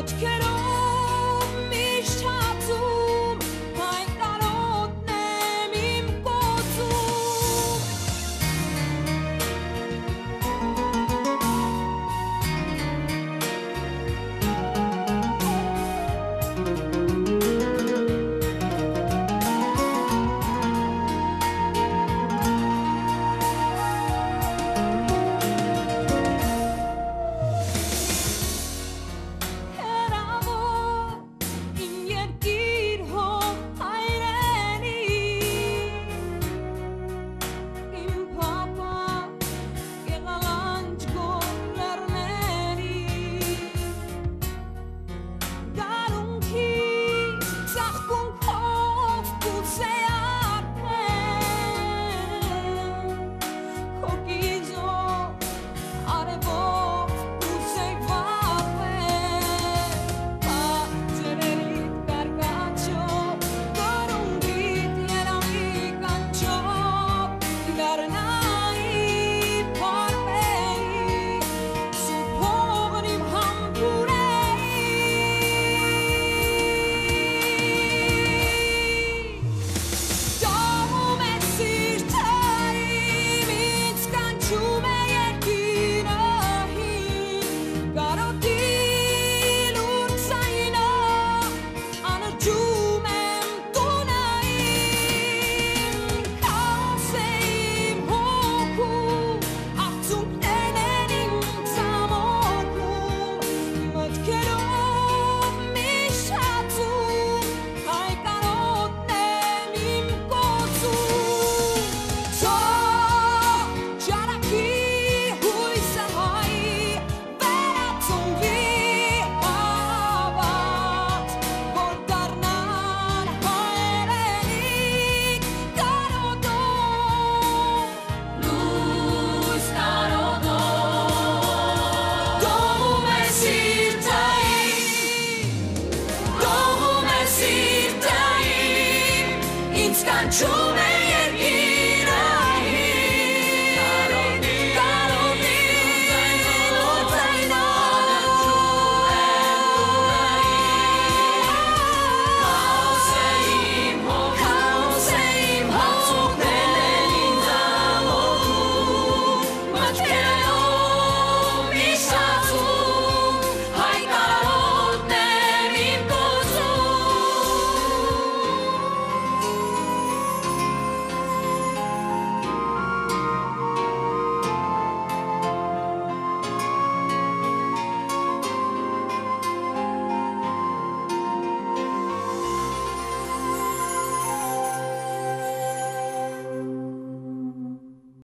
noche quiero 出